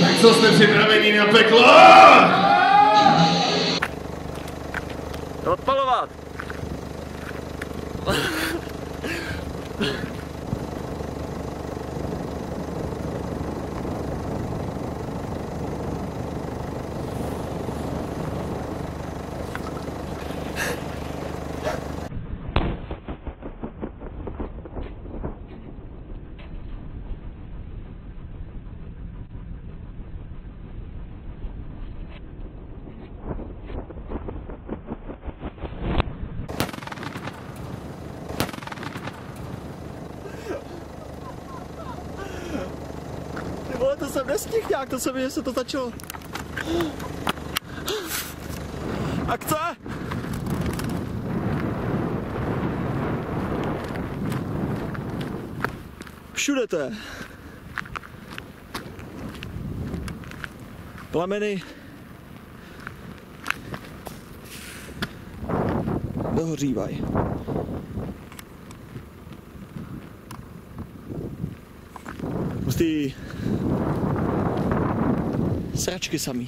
Tak co jste připraveni na peklo? Odpalovat! To jsem nestihl nějak, to se mi, že se to začalo. Akce! Všude to je. Plameny. Dohořívaj. Pustý Srećke sam